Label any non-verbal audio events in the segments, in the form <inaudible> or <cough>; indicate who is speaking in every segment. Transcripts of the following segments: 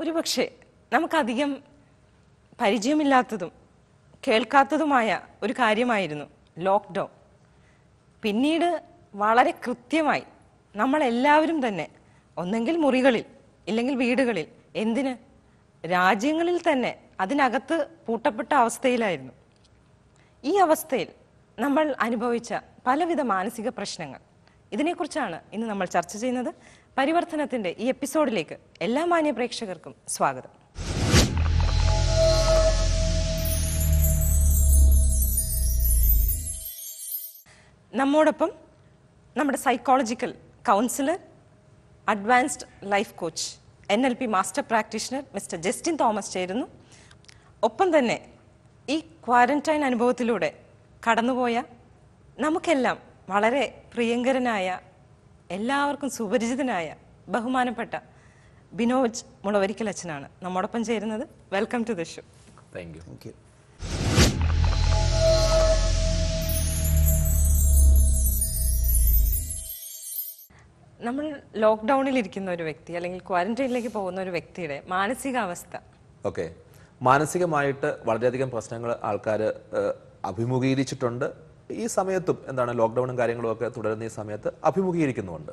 Speaker 1: ഒരുപക്ഷെ നമുക്കധികം പരിചയമില്ലാത്തതും കേൾക്കാത്തതുമായ ഒരു കാര്യമായിരുന്നു ലോക്ക്ഡൗൺ. പിന്നീട് വളരെ കൃത്യമായി നമ്മളെല്ലാവരും തന്നെ ഒന്നെങ്കിൽ മുറികളിൽ ഇല്ലെങ്കിൽ വീടുകളിൽ എന്തിന്? രാജ്യങ്ങളിൽ തന്നെ അതിനകത്ത് പൂട്ടപ്പെട്ട അവസ്ഥയിലായിരുന്നു. ഈ അവസ്ഥയിൽ നമ്മൾ അനുഭവിച്ച പലവിധ മാനസിക പ്രശ്നങ്ങൾ. ഇതിനെക്കുറിച്ചാണ് ഇന്ന് നമ്മൾ ചർച്ച ചെയ്യുന്നത്. പരിവർത്തനത്തിന്റെ ഈ എപ്പിസോഡിലേക്ക് എല്ലാ മാന്യ പ്രേക്ഷകർക്കും സ്വാഗതം. നമ്മോടൊപ്പം നമ്മുടെ psychological counsellor advanced life coach N L P master practitioner mister Justin Thomas ചേരുന്നു. ഒപ്പം തന്നെ ഈ ക്വാറന്റൈൻ അനുഭവത്തിലൂടെ കടന്നുപോയ നമുക്കെല്ലാം വളരെ പ്രിയങ്കരനായ എല്ലാവർക്കും സുപരിചിതനായ ബഹുമാനപ്പെട്ട ബിനോജ് മുളവരിക്കൽ അച്ഛനാണ് നമ്മോടൊപ്പം ചേരുന്നത് welcome to the show.
Speaker 2: Thank you
Speaker 3: thank you
Speaker 1: നമ്മൾ ലോക്ക്ഡൗണിൽ ഇരിക്കുന്ന ഒരു വ്യക്തി അല്ലെങ്കിൽ ക്വാറന്റൈനിലേക്ക് പോകുന്ന ഒരു വ്യക്തിയുടെ മാനസികാവസ്ഥ.
Speaker 2: ഓക്കെ മാനസികമായിട്ട് വളരെയധികം പ്രശ്നങ്ങൾ ആൾക്കാർ അഭിമുഖീകരിച്ചിട്ടുണ്ട്. ഈ സമയത്തും എന്താണ് ലോക്ക്ഡൌണും കാര്യങ്ങളും ഒക്കെ തുടരുന്ന ഈ സമയത്ത് അഭിമുഖീകരിക്കുന്നുണ്ട്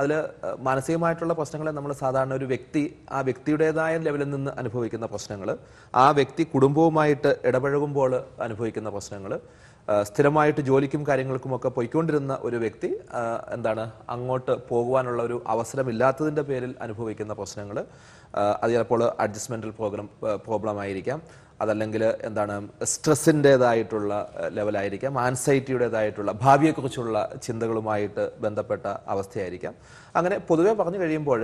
Speaker 2: അതിൽ മാനസികമായിട്ടുള്ള പ്രശ്നങ്ങളെ നമ്മൾ സാധാരണ ഒരു വ്യക്തി ആ വ്യക്തിയുടേതായ ലെവലിൽ നിന്ന് അനുഭവിക്കുന്ന പ്രശ്നങ്ങൾ ആ വ്യക്തി കുടുംബവുമായിട്ട് ഇടപഴകുമ്പോൾ അനുഭവിക്കുന്ന പ്രശ്നങ്ങൾ സ്ഥിരമായിട്ട് ജോലിക്കും കാര്യങ്ങൾക്കുമൊക്കെ പോയിക്കൊണ്ടിരുന്ന ഒരു വ്യക്തി എന്താണ് അങ്ങോട്ട് പോകുവാനുള്ള ഒരു അവസരമില്ലാത്തതിന്റെ പേരിൽ അനുഭവിക്കുന്ന പ്രശ്നങ്ങൾ അത് ചിലപ്പോൾ അഡ്ജസ്റ്റ്മെന്റൽ പ്രോഗ്രാം പ്രോബ്ലം ആയിരിക്കാം. അതല്ലെങ്കിൽ എന്താണ് സ്ട്രെസ്സിന്റെതായിട്ടുള്ള ലെവലായിരിക്കാം ആൻസൈറ്റിയുടേതായിട്ടുള്ള ഭാവിയെക്കുറിച്ചുള്ള ചിന്തകളുമായിട്ട് ബന്ധപ്പെട്ട അവസ്ഥയായിരിക്കാം. അങ്ങനെ പൊതുവെ പറഞ്ഞു കഴിയുമ്പോൾ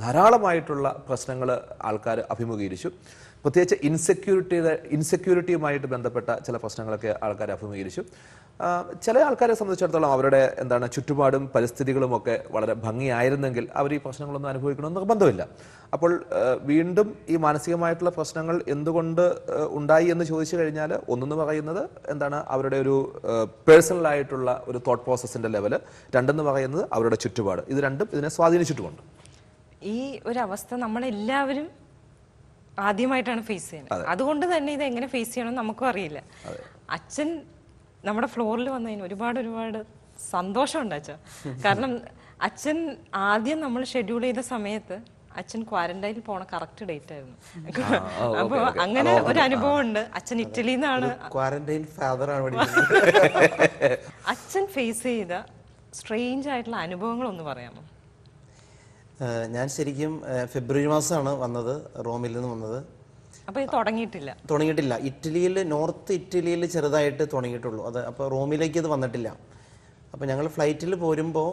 Speaker 2: ധാരാളമായിട്ടുള്ള പ്രശ്നങ്ങൾ ആൾക്കാർ അഭിമുഖീകരിച്ചു. പ്രത്യേകിച്ച് ഇൻസെക്യൂരിറ്റിയുടെ ഇൻസെക്യൂരിറ്റിയുമായിട്ട് ബന്ധപ്പെട്ട ചില പ്രശ്നങ്ങളൊക്കെ ആൾക്കാർ അഭിമുഖീകരിച്ചു. ചില ആൾക്കാരെ സംബന്ധിച്ചിടത്തോളം അവരുടെ എന്താണ് ചുറ്റുപാടും പരിസ്ഥിതികളും ഒക്കെ വളരെ ഭംഗിയായിരുന്നെങ്കിൽ അവർ ഈ പ്രശ്നങ്ങളൊന്നും അനുഭവിക്കണമെന്ന് നിർബന്ധമില്ല അപ്പോൾ വീണ്ടും ഈ മാനസികമായിട്ടുള്ള പ്രശ്നങ്ങൾ എന്തുകൊണ്ട് ഉണ്ടായി എന്ന് ചോദിച്ചു കഴിഞ്ഞാൽ ഒന്നെന്ന് പറയുന്നത് എന്താണ് അവരുടെ ഒരു പേഴ്സണലായിട്ടുള്ള ഒരു തോട്ട് പ്രോസസ്സിന്റെ ലെവൽ രണ്ടെന്ന് പറയുന്നത് അവരുടെ ചുറ്റുപാട്. ഇത് രണ്ടും ഇതിനെ സ്വാധീനിച്ചിട്ടുമുണ്ട്.
Speaker 1: ഈ ഒരു അവസ്ഥ നമ്മളെല്ലാവരും ആദ്യമായിട്ടാണ് ഫേസ് ചെയ്യുന്നത്. അതുകൊണ്ട് തന്നെ ഇത് എങ്ങനെ ഫേസ് ചെയ്യണം നമുക്കും അറിയില്ല. അച്ഛൻ നമ്മുടെ ഫ്ലോറിൽ വന്നതിന് ഒരുപാട് ഒരുപാട് സന്തോഷമുണ്ട് അച്ഛൻ. <laughs> കാരണം അച്ഛൻ ആദ്യം നമ്മൾ ഷെഡ്യൂൾ ചെയ്ത സമയത്ത് അച്ഛൻ ക്വാറന്റൈനിൽ പോണ കറക്റ്റ് ഡേറ്റ് ആയിരുന്നു. അപ്പൊ അങ്ങനെ ഒരു അനുഭവം ഉണ്ട് അച്ഛൻ ഇറ്റലിയിൽ നിന്നാണ്
Speaker 3: ക്വാറന്റൈൻ ഫാദർ ആണ് <laughs>
Speaker 1: അച്ഛൻ ഫേസ് ചെയ്ത സ്ട്രേഞ്ച് ആയിട്ടുള്ള അനുഭവങ്ങൾ ഒന്ന് പറയാമോ?
Speaker 3: ഞാൻ ശരിക്കും ഫെബ്രുവരി മാസമാണ് വന്നത് റോമിൽ നിന്ന് വന്നത്.
Speaker 1: അപ്പോൾ ഇത് തുടങ്ങിയിട്ടില്ല.
Speaker 3: തുടങ്ങിയിട്ടില്ല. ഇറ്റലിയിൽ നോർത്ത് ഇറ്റലിയിൽ ചെറുതായിട്ട് തുടങ്ങിയിട്ടുള്ളൂ. അത് അപ്പോൾ റോമിലേക്ക് ഇത് വന്നിട്ടില്ല. അപ്പോൾ ഞങ്ങൾ ഫ്ലൈറ്റിൽ പോരുമ്പോൾ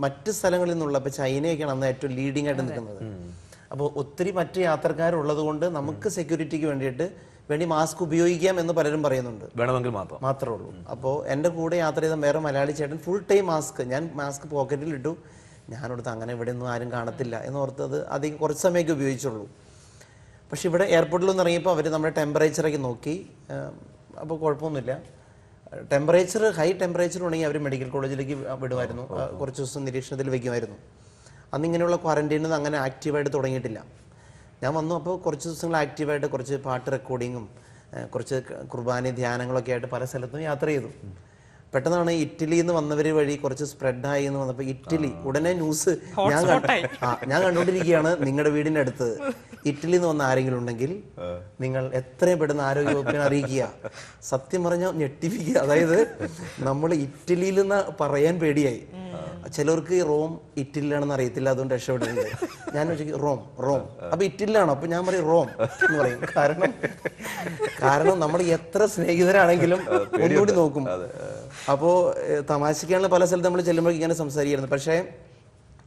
Speaker 3: മറ്റ് സ്ഥലങ്ങളിൽ നിന്നുള്ള ഇപ്പോൾ ചൈനയൊക്കെയാണ് അന്ന് ഏറ്റവും ലീഡിംഗ് ആയിട്ട് നിൽക്കുന്നത്. അപ്പോൾ ഒത്തിരി മറ്റ് യാത്രക്കാരുള്ളത് കൊണ്ട് നമുക്ക് സെക്യൂരിറ്റിക്ക് വേണ്ടിയിട്ട് വേണ്ടി മാസ്ക് ഉപയോഗിക്കാം എന്ന് പലരും പറയുന്നുണ്ട്.
Speaker 2: വേണമെങ്കിൽ മാത്രം.
Speaker 3: മാത്രമേ ഉള്ളൂ. അപ്പോൾ എന്റെ കൂടെ യാത്ര ചെയ്ത വേറെ മലയാളി ചേട്ടൻ ഫുൾ ടൈം മാസ്ക് ഞാൻ മാസ്ക് പോക്കറ്റിൽ ഇട്ടു. ഞാനോടത്ത് അങ്ങനെ ഇവിടെ ഒന്നും ആരും കാണത്തില്ല എന്ന് ഓർത്തത് അധികം കുറച്ച് സമയമൊക്കെ ഉപയോഗിച്ചുള്ളൂ. പക്ഷേ ഇവിടെ എയർപോർട്ടിൽ നിന്ന് ഇറങ്ങിയപ്പോൾ അവർ നമ്മുടെ ടെമ്പറേച്ചറൊക്കെ നോക്കി. അപ്പോൾ കുഴപ്പമൊന്നുമില്ല. ടെമ്പറേച്ചർ ഹൈ ടെമ്പറേച്ചർ ഉണ്ടെങ്കിൽ അവർ മെഡിക്കൽ കോളേജിലേക്ക് വിടുമായിരുന്നു. കുറച്ച് ദിവസം നിരീക്ഷണത്തിൽ വയ്ക്കുമായിരുന്നു അന്ന് ഇങ്ങനെയുള്ള ക്വാറന്റൈനിൽ അങ്ങനെ ആക്റ്റീവായിട്ട് തുടങ്ങിയിട്ടില്ല. ഞാൻ വന്നു അപ്പോൾ കുറച്ച് ദിവസങ്ങൾ ആക്റ്റീവായിട്ട് കുറച്ച് പാട്ട് റെക്കോർഡിങ്ങും കുറച്ച് കുർബാന ധ്യാനങ്ങളൊക്കെ ആയിട്ട് പല സ്ഥലത്തും യാത്ര ചെയ്തു. പെട്ടെന്നാണ് ഇറ്റലിയിൽ നിന്ന് വന്നവർ വഴി കുറച്ച് സ്പ്രെഡായി എന്ന് വന്നപ്പോൾ ഇറ്റലി ഉടനെ ന്യൂസ് ഞാൻ ഞാൻ കണ്ടുകൊണ്ടിരിക്കുകയാണ് നിങ്ങളുടെ വീടിന്റെ അടുത്ത്. ഇറ്റലിയിൽ നിന്ന് വന്ന ആരെങ്കിലും ഉണ്ടെങ്കിൽ നിങ്ങൾ എത്രയും പെട്ടെന്ന് ആരോഗ്യ വകുപ്പിനെ അറിയിക്കുക. സത്യം പറഞ്ഞാൽ ഞെട്ടിപ്പിക്കുക. അതായത് നമ്മൾ ഇറ്റലിയിൽ നിന്ന് പറയാൻ പേടിയായി. ചിലർക്ക് റോം ഇറ്റലിയിലാണെന്ന് അറിയത്തില്ല അതുകൊണ്ട് രക്ഷപ്പെട്ടിട്ടുണ്ട്. ഞാൻ വിചാരിക്കും റോം റോം. അപ്പൊ ഇറ്റലിയിലാണോ? അപ്പൊ ഞാൻ പറയും റോം എന്ന് പറയും. കാരണം കാരണം നമ്മൾ എത്ര സ്നേഹിതരാണെങ്കിലും ഒന്നുകൂടി നോക്കും. അപ്പോ ഏഹ്, തമാശക്കാണ് പല സ്ഥലത്ത് നമ്മൾ ചെല്ലുമ്പോൾ ഇങ്ങനെ സംസാരിക്കുന്നത് പക്ഷേ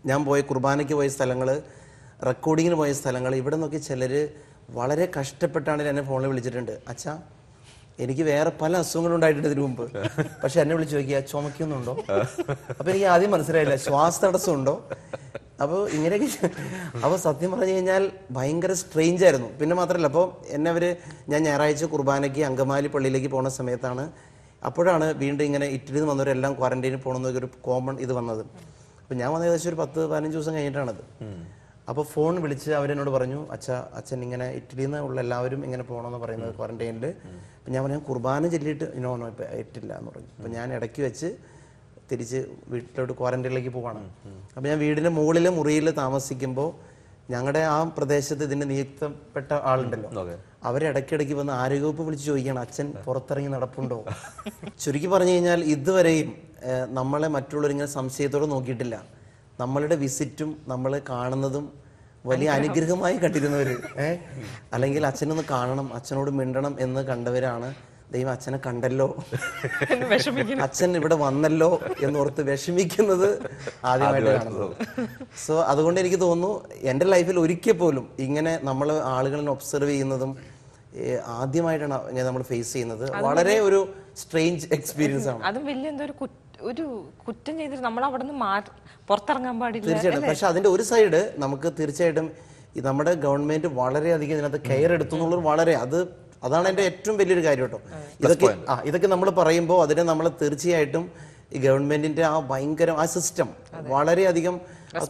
Speaker 3: ഞാൻ പോയ കുർബാനയ്ക്ക് പോയ സ്ഥലങ്ങൾ റെക്കോർഡിങ്ങിന് പോയ സ്ഥലങ്ങൾ ഇവിടെ നോക്കി ചിലർ വളരെ കഷ്ടപ്പെട്ടാണ് എന്നെ ഫോണിൽ വിളിച്ചിട്ടുണ്ട്. അച്ഛാ എനിക്ക് വേറെ പല അസുഖങ്ങളും ഉണ്ടായിട്ടുണ്ട് ഇതിനു മുമ്പ്. പക്ഷെ എന്നെ വിളിച്ചു നോക്കിയാൽ ചുമക്കുന്നുണ്ടോ? അപ്പൊ എനിക്ക് ആദ്യം മനസ്സിലായില്ല ശ്വാസ തടസ്സം ഉണ്ടോ അപ്പോൾ ഇങ്ങനെയൊക്കെ അപ്പോൾ സത്യം പറഞ്ഞു കഴിഞ്ഞാൽ ഭയങ്കര സ്ട്രെയിഞ്ച് ആയിരുന്നു. പിന്നെ മാത്രമല്ല അപ്പോൾ എന്നെ അവർ ഞാൻ ഞായറാഴ്ച കുർബാനയ്ക്ക് അങ്കമാലി പള്ളിയിലേക്ക് പോണ സമയത്താണ് അപ്പോഴാണ് വീണ്ടും ഇങ്ങനെ ഇറ്റലിയിൽ നിന്ന് വന്നവരെല്ലാം ക്വാറന്റൈനിൽ പോകണമെന്നൊക്കെ ഒരു കോമൺ ഇത് വന്നത്. അപ്പം ഞാൻ വന്ന ഏകദേശം ഒരു പത്ത് പതിനഞ്ച് ദിവസം കഴിഞ്ഞിട്ടാണത്. അപ്പോൾ ഫോൺ വിളിച്ച് അവരെന്നോട് പറഞ്ഞു അച്ഛ അച്ഛൻ ഇങ്ങനെ ഇറ്റലിയിൽ നിന്ന് ഉള്ള എല്ലാവരും ഇങ്ങനെ പോകണമെന്ന് പറയുന്നത് ക്വാറന്റൈനിൽ അപ്പം ഞാൻ പറഞ്ഞു കുർബാന ചൊല്ലിയിട്ട് നോ നോ ഇപ്പം ഇറ്റില്ല എന്ന് പറഞ്ഞു. അപ്പം ഞാൻ ഇടയ്ക്ക് വെച്ച് തിരിച്ച് വീട്ടിലോട്ട് ക്വാറന്റൈനിലേക്ക് പോവാണ്. അപ്പം ഞാൻ വീടിന്റെ മുകളിൽ മുറിയിൽ താമസിക്കുമ്പോൾ ഞങ്ങളുടെ ആ പ്രദേശത്ത് ഇതിന്റെ നിയുക്തപ്പെട്ട ആളുണ്ടല്ലോ.
Speaker 2: അവരെ
Speaker 3: അവരിടയ്ക്കിടയ്ക്ക് വന്ന് ആരോഗ്യവകുപ്പ് വിളിച്ച് ചോദിക്കുകയാണ് അച്ഛൻ പുറത്തിറങ്ങി നടപ്പുണ്ടോ? <laughs> ചുരുക്കി പറഞ്ഞു കഴിഞ്ഞാൽ ഇതുവരെയും നമ്മളെ മറ്റുള്ളവരിങ്ങനെ സംശയത്തോടെ നോക്കിയിട്ടില്ല. നമ്മളുടെ വിസിറ്റും നമ്മൾ കാണുന്നതും വലിയ അനുഗ്രഹമായി കണ്ടിരുന്നവർ ഏഹ് അല്ലെങ്കിൽ അച്ഛനൊന്ന് കാണണം അച്ഛനോട് മിണ്ടണം എന്ന് കണ്ടവരാണ് ദൈവം അച്ഛനെ കണ്ടല്ലോ. <laughs> അച്ഛൻ ഇവിടെ വന്നല്ലോ എന്ന് എന്നോർത്ത് വിഷമിക്കുന്നത് ആദ്യമായിട്ട് കാണുന്നത്. സോ അതുകൊണ്ട് എനിക്ക് തോന്നുന്നു എന്റെ ലൈഫിൽ ഒരിക്കൽ പോലും ഇങ്ങനെ നമ്മൾ ആളുകളെ ഒബ്സർവ് ചെയ്യുന്നതും ആദ്യമായിട്ടാണ് ഞാൻ നമ്മൾ ഫേസ് ചെയ്യുന്നത്. വളരെ ഒരു സ്ട്രേഞ്ച് എക്സ്പീരിയൻസ് ആണ്.
Speaker 1: അതും വലിയ എന്തോ ഒരു കുറ്റം ചെയ്തിട്ട് നമ്മൾ അവിടെ നിന്ന് മാറി പുറത്തിറങ്ങാൻ പാടില്ല
Speaker 3: തീർച്ചയായിട്ടും. പക്ഷെ അതിന്റെ ഒരു സൈഡ് നമുക്ക് തീർച്ചയായിട്ടും നമ്മുടെ ഗവൺമെന്റ് വളരെയധികം ഇതിനകത്ത് കെയർ എടുത്തു എന്നുള്ളത് വളരെ അത് അതാണ് എന്റെ ഏറ്റവും വലിയൊരു കാര്യം കേട്ടോ. ഇതൊക്കെ ആ ഇതൊക്കെ നമ്മൾ പറയുമ്പോൾ അതിനെ നമ്മൾ തീർച്ചയായിട്ടും ഈ ഗവൺമെന്റിന്റെ ആ ഭയങ്കര ആ സിസ്റ്റം വളരെയധികം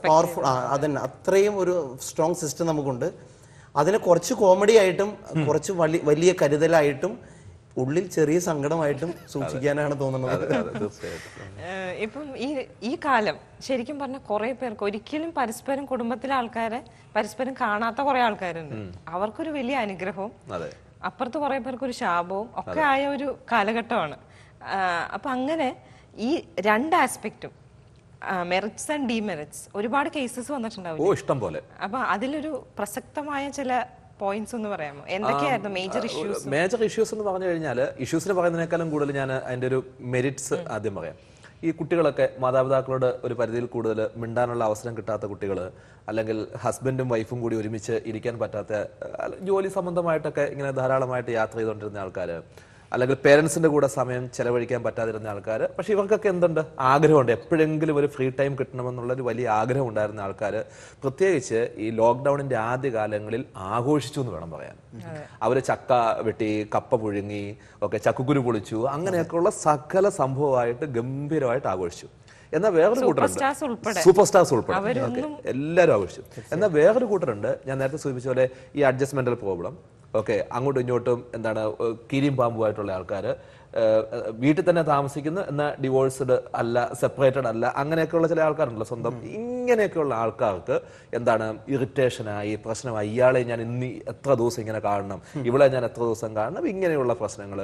Speaker 3: പവർഫുൾ അതന്നെ. അത്രയും ഒരു സ്ട്രോങ് സിസ്റ്റം നമുക്കുണ്ട്. അതിനെ കുറച്ച് കോമഡി ആയിട്ടും കുറച്ച് വലിയ കരുതലായിട്ടും ഉള്ളിൽ ചെറിയ സങ്കടമായിട്ടും സൂക്ഷിക്കാനാണ് തോന്നുന്നത്.
Speaker 1: ഇപ്പം ഈ ഈ കാലം ശരിക്കും പറഞ്ഞ കുറെ പേർക്ക് ഒരിക്കലും പരസ്പരം കുടുംബത്തിലെ ആൾക്കാരെ പരസ്പരം കാണാത്ത കുറെ ആൾക്കാരുണ്ട്. അവർക്കൊരു വലിയ അനുഗ്രഹവും
Speaker 2: അതെ.
Speaker 1: അപ്പുറത്ത് കുറെ പേർക്ക് ഒരു ശാപവും ഒക്കെ ആയ ഒരു കാലഘട്ടമാണ്. അപ്പൊ അങ്ങനെ ഈ രണ്ട് ആസ്പെക്റ്റും മെറിറ്റ്സ് ആൻഡ് ഡിമെറിറ്റ്സ് ഒരുപാട് കേസസ് വന്നിട്ടുണ്ടാവും
Speaker 2: ഓ ഇഷ്ടം പോലെ.
Speaker 1: അപ്പൊ അതിലൊരു പ്രസക്തമായ ചില പോയിന്റ്സ് ഒന്ന് പറയാമോ? എന്തൊക്കെയായിരുന്നു മേജർ ഇഷ്യൂസ്
Speaker 2: മേജർ ഇഷ്യൂസ് എന്ന് പറഞ്ഞു കഴിഞ്ഞാൽ ഇഷ്യൂസിന് പറയുന്നതിനേക്കാളും കൂടുതൽ ഞാൻ അതിന്റെ ഒരു മെറിറ്റ്സ് ആദ്യം പറയാം. ഈ കുട്ടികളൊക്കെ മാതാപിതാക്കളോട് ഒരു പരിധിയിൽ കൂടുതൽ മിണ്ടാനുള്ള അവസരം കിട്ടാത്ത കുട്ടികൾ അല്ലെങ്കിൽ ഹസ്ബൻഡും വൈഫും കൂടി ഒരുമിച്ച് ഇരിക്കാൻ പറ്റാത്ത ജോലി സംബന്ധമായിട്ടൊക്കെ ഇങ്ങനെ ധാരാളമായിട്ട് യാത്ര ചെയ്തുകൊണ്ടിരുന്ന ആൾക്കാർ അല്ലെങ്കിൽ പേരൻസിന്റെ കൂടെ സമയം ചെലവഴിക്കാൻ പറ്റാതിരുന്ന ആൾക്കാർ പക്ഷെ ഇവർക്കൊക്കെ എന്തുണ്ട്? ആഗ്രഹമുണ്ട്. എപ്പോഴെങ്കിലും ഒരു ഫ്രീ ടൈം കിട്ടണമെന്നുള്ള ഒരു വലിയ ആഗ്രഹം ഉണ്ടായിരുന്ന ആൾക്കാർ പ്രത്യേകിച്ച് ഈ ലോക്ക്ഡൌണിന്റെ ആദ്യ കാലങ്ങളിൽ ആഘോഷിച്ചു എന്ന് വേണം പറയാൻ. അവർ ചക്ക വെട്ടി കപ്പ പുഴുങ്ങി ഒക്കെ ചക്കുകുരു പൊളിച്ചു അങ്ങനെയൊക്കെയുള്ള സകല സംഭവമായിട്ട് ഗംഭീരമായിട്ട് ആഘോഷിച്ചു. എന്നാൽ വേറൊരു
Speaker 1: കൂട്ടറുണ്ട്.
Speaker 2: സൂപ്പർ സ്റ്റാർസ് ഉൾപ്പെടെ. എല്ലാവരും ആഘോഷിച്ചു. എന്നാൽ വേറൊരു കൂട്ടറുണ്ട് ഞാൻ നേരത്തെ സൂചിപ്പിച്ച പോലെ ഈ അഡ്ജസ്റ്റ്മെന്റൽ പ്രോബ്ലം ഓക്കെ അങ്ങോട്ടും ഇങ്ങോട്ടും എന്താണ് കിരിയും കീരിയും പാമ്പുമായിട്ടുള്ള ആൾക്കാർ വീട്ടിൽ തന്നെ താമസിക്കുന്നു എന്നാൽ ഡിവോഴ്സ്ഡ് അല്ല സെപ്പറേറ്റഡ് അല്ല അങ്ങനെയൊക്കെയുള്ള ചില ആൾക്കാരുണ്ടല്ലോ സ്വന്തം. ഇങ്ങനെയൊക്കെയുള്ള ആൾക്കാർക്ക് എന്താണ് ഇറിറ്റേഷനായി പ്രശ്നമായി ഇയാളെ ഞാൻ ഇന്ന് എത്ര ദിവസം ഇങ്ങനെ കാണണം ഇവളെ ഞാൻ എത്ര ദിവസം കാണണം ഇങ്ങനെയുള്ള പ്രശ്നങ്ങൾ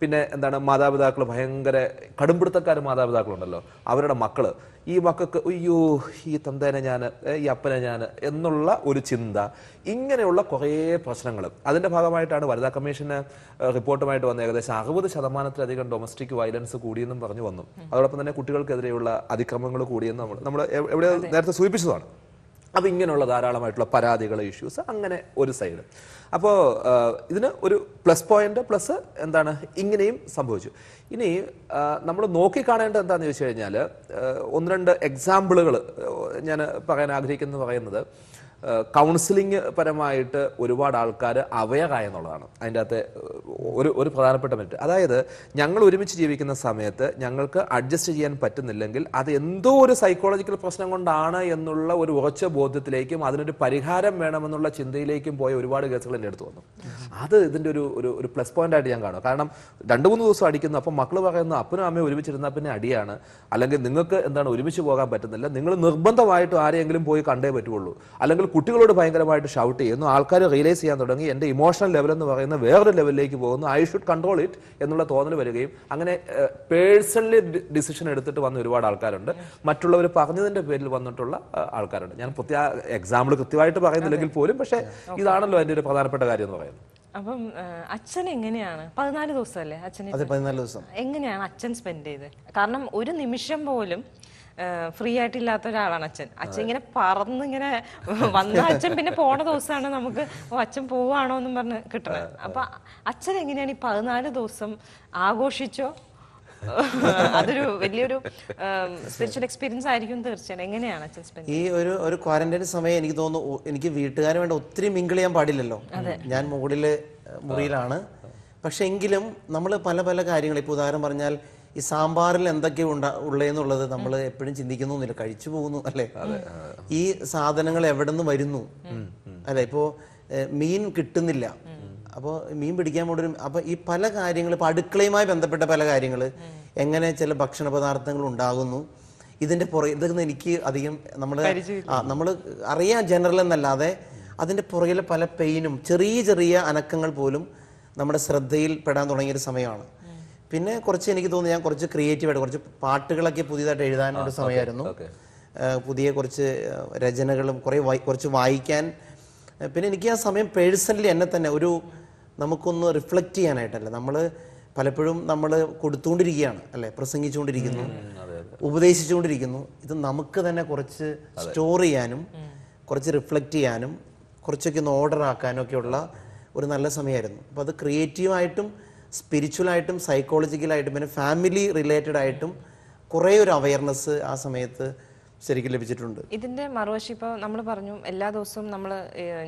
Speaker 2: പിന്നെ എന്താണ് മാതാപിതാക്കൾ ഭയങ്കര കടുംപിടുത്തക്കാർ മാതാപിതാക്കളുണ്ടല്ലോ അവരുടെ മക്കൾ. ഈ മക്കൾക്ക് അയ്യോ ഈ തന്തേനെ ഞാൻ ഈ അപ്പനെ ഞാൻ എന്നുള്ള ഒരു ചിന്ത ഇങ്ങനെയുള്ള കുറേ പ്രശ്നങ്ങൾ. അതിന്റെ ഭാഗമായിട്ടാണ് വനിതാ കമ്മീഷന് റിപ്പോർട്ടുമായിട്ട് വന്ന ഏകദേശം അറുപത് ശതമാനത്തിലധികം ഡൊമസ്റ്റിക് വയലൻസ് കൂടിയെന്നും പറഞ്ഞു വന്നു. അതോടൊപ്പം തന്നെ കുട്ടികൾക്കെതിരെയുള്ള അതിക്രമങ്ങൾ കൂടിയെന്ന് നമ്മൾ നമ്മൾ എവിടെ നേരത്തെ സൂചിപ്പിച്ചതാണ്. അപ്പം ഇങ്ങനെയുള്ള ധാരാളമായിട്ടുള്ള പരാതികൾ ഇഷ്യൂസ് അങ്ങനെ ഒരു സൈഡ്. അപ്പോൾ ഇതിന് ഒരു പ്ലസ് പോയിന്റ് പ്ലസ് എന്താണ് ഇങ്ങനെയും സംഭവിച്ചു. ഇനി നമ്മൾ നോക്കിക്കാണേണ്ടത് എന്താണെന്ന് ചോദിച്ചു കഴിഞ്ഞാൽ ഒന്ന് രണ്ട് എക്സാമ്പിളുകൾ ഞാൻ പറയാൻ ആഗ്രഹിക്കുന്നത് പറയുന്നത്. കൗൺസിലിംഗ് പരമായിട്ട് ഒരുപാട് ആൾക്കാർ അവയറായ എന്നുള്ളതാണ്. അതിന്റെ അകത്തെ ഒരു ഒരു പ്രധാനപ്പെട്ട മെറ്റ് അതായത് ഞങ്ങൾ ഒരുമിച്ച് ജീവിക്കുന്ന സമയത്ത് ഞങ്ങൾക്ക് അഡ്ജസ്റ്റ് ചെയ്യാൻ പറ്റുന്നില്ലെങ്കിൽ അത് എന്തോ ഒരു സൈക്കോളജിക്കൽ പ്രശ്നം കൊണ്ടാണ് എന്നുള്ള ഒരു ഉറച്ച ബോധ്യത്തിലേക്കും അതിനൊരു പരിഹാരം വേണമെന്നുള്ള ചിന്തയിലേക്കും പോയ ഒരുപാട് കേസുകൾ എന്റെ അടുത്ത് വന്നു. അത് ഇതിന്റെ ഒരു ഒരു ഒരു പ്ലസ് പോയിന്റ് ആയിട്ട് ഞാൻ കാണും. കാരണം രണ്ട് മൂന്ന് ദിവസം അടിക്കുന്നു അപ്പം മക്കൾ പറയുന്നു അപ്പനും അമ്മയും ഒരുമിച്ചിരുന്നാൽ പിന്നെ അടിയാണ്. അല്ലെങ്കിൽ നിങ്ങൾക്ക് എന്താണ് ഒരുമിച്ച് പോകാൻ പറ്റുന്നില്ല. നിങ്ങൾ നിർബന്ധമായിട്ടും ആരെയെങ്കിലും പോയി കണ്ടേ പറ്റുള്ളൂ. അല്ലെങ്കിൽ കുട്ടികളോട് ഭയങ്കരമായിട്ട് ഷൗട്ട് ചെയ്യുന്നു. ആൾക്കാർ റിയലൈസ് ചെയ്യാൻ തുടങ്ങി. എന്റെ ഇമോഷണൽ ലെവൽ എന്ന് പറയുന്ന വേറൊരു ലെവലിലേക്ക് പോകുന്നു. ഐ ഷുഡ് കൺട്രോൾ ഇറ്റ് എന്നുള്ള തോന്നൽ വരികയും അങ്ങനെ പേഴ്സണലി ഡിസിഷൻ എടുത്തിട്ട് വന്ന ഒരുപാട് ആൾക്കാരുണ്ട്. മറ്റുള്ളവർ പറഞ്ഞതിന്റെ പേരിൽ വന്നിട്ടുള്ള ആൾക്കാരുണ്ട്. ഞാൻ പ്രത്യേക എക്സാമ്പിൾ കൃത്യമായിട്ട് പറയുന്നില്ലെങ്കിൽ പോലും പക്ഷേ ഇതാണല്ലോ എന്റെ ഒരു പ്രധാനപ്പെട്ട കാര്യം എന്ന് പറയുന്നത്.
Speaker 1: അപ്പം അച്ഛൻ എങ്ങനെയാണ്? പതിനാല് ദിവസമല്ലേ അച്ഛൻ
Speaker 3: പതിനാല് ദിവസം.
Speaker 1: എങ്ങനെയാണ് അച്ഛൻ സ്പെൻഡ് ചെയ്ത് കാരണം ഒരു നിമിഷം പോലും ഫ്രീ ആയിട്ടില്ലാത്ത ഒരാളാണ് അച്ഛൻ. അച്ഛൻ ഇങ്ങനെ പറന്ന് ഇങ്ങനെ വന്ന അച്ഛൻ പിന്നെ പോണ ദിവസമാണ് നമുക്ക് ഓ അച്ഛൻ പോവാണോ? എന്നും പറഞ്ഞ് കിട്ടണത്. അപ്പൊ അച്ഛൻ എങ്ങനെയാണ് ഈ പതിനാല് ദിവസം ആഘോഷിച്ചോ? അതൊരു വലിയൊരു സ്പിരിച്വൽ എക്സ്പീരിയൻസ് ആയിരിക്കും തീർച്ചയായും എങ്ങനെയാണ് അച്ഛൻ സ്പെൻഡ്
Speaker 3: ഈ ഒരു ഒരു ക്വാറന്റൈൻ സമയം എനിക്ക് തോന്നുന്നു എനിക്ക് വീട്ടുകാരെ വേണ്ട ഒത്തിരി മിങ്കിൾ ചെയ്യാൻ പാടില്ലല്ലോ. ഞാൻ മുകളിൽ മുറിയിലാണ്. പക്ഷെ എങ്കിലും നമ്മൾ പല പല കാര്യങ്ങൾ ഇപ്പോൾ ഉദാഹരണം പറഞ്ഞാൽ ഈ സാമ്പാറിൽ എന്തൊക്കെ ഉണ്ട ഉള്ളതെന്നുള്ളത് നമ്മൾ എപ്പോഴും ചിന്തിക്കുന്നൊന്നുമില്ല കഴിച്ചു പോകുന്നു അല്ലേ? ഈ സാധനങ്ങൾ എവിടെ നിന്ന് വരുന്നു അല്ലെ? ഇപ്പോ മീൻ കിട്ടുന്നില്ല. അപ്പോൾ മീൻ പിടിക്കാൻ പോലും അപ്പോൾ ഈ പല കാര്യങ്ങൾ ഇപ്പോൾ അടുക്കളയുമായി ബന്ധപ്പെട്ട പല കാര്യങ്ങൾ എങ്ങനെ ചില ഭക്ഷണ പദാർത്ഥങ്ങൾ ഉണ്ടാകുന്നു? ഇതിന്റെ പുറകെ ഇതൊന്നും എനിക്ക് അധികം നമ്മൾ ആ നമ്മൾ അറിയാം ജനറൽ എന്നല്ലാതെ അതിന്റെ പുറകിലെ പല പെയിനും ചെറിയ ചെറിയ അനക്കങ്ങൾ പോലും നമ്മുടെ ശ്രദ്ധയിൽ പെടാൻ തുടങ്ങിയൊരു സമയമാണ്. പിന്നെ കുറച്ച് എനിക്ക് തോന്നുന്നു ഞാൻ കുറച്ച് ക്രിയേറ്റീവായിട്ട് കുറച്ച് പാട്ടുകളൊക്കെ പുതിയതായിട്ട് എഴുതാനൊരു സമയമായിരുന്നു. പുതിയ കുറച്ച് രചനകളും കുറേ കുറച്ച് വായിക്കാൻ. പിന്നെ എനിക്ക് ആ സമയം പേഴ്സണലി എന്നെ തന്നെ ഒരു നമുക്കൊന്ന് റിഫ്ലക്റ്റ് ചെയ്യാനായിട്ടല്ല. നമ്മൾ പലപ്പോഴും നമ്മൾ കൊടുത്തുകൊണ്ടിരിക്കുകയാണ് അല്ലേ? പ്രസംഗിച്ചുകൊണ്ടിരിക്കുന്നു ഉപദേശിച്ചുകൊണ്ടിരിക്കുന്നു. ഇത് നമുക്ക് തന്നെ കുറച്ച് സ്റ്റോർ ചെയ്യാനും കുറച്ച് റിഫ്ലക്റ്റ് ചെയ്യാനും കുറച്ചൊക്കെ ഒന്ന് ഓർഡർ ആക്കാനും ഒക്കെയുള്ള ഒരു നല്ല സമയമായിരുന്നു. അപ്പോൾ അത് ക്രിയേറ്റീവായിട്ടും സ്പിരിച്വലായിട്ടും സൈക്കോളജിക്കലായിട്ടും പിന്നെ ഫാമിലി റിലേറ്റഡ് ആയിട്ടും കുറേ ഒരു അവയർനെസ് ആ സമയത്ത് ശരിക്കും ലഭിച്ചിട്ടുണ്ട്.
Speaker 1: ഇതിന്റെ മറുവശം ഇപ്പോൾ നമ്മൾ പറഞ്ഞു എല്ലാ ദിവസവും നമ്മൾ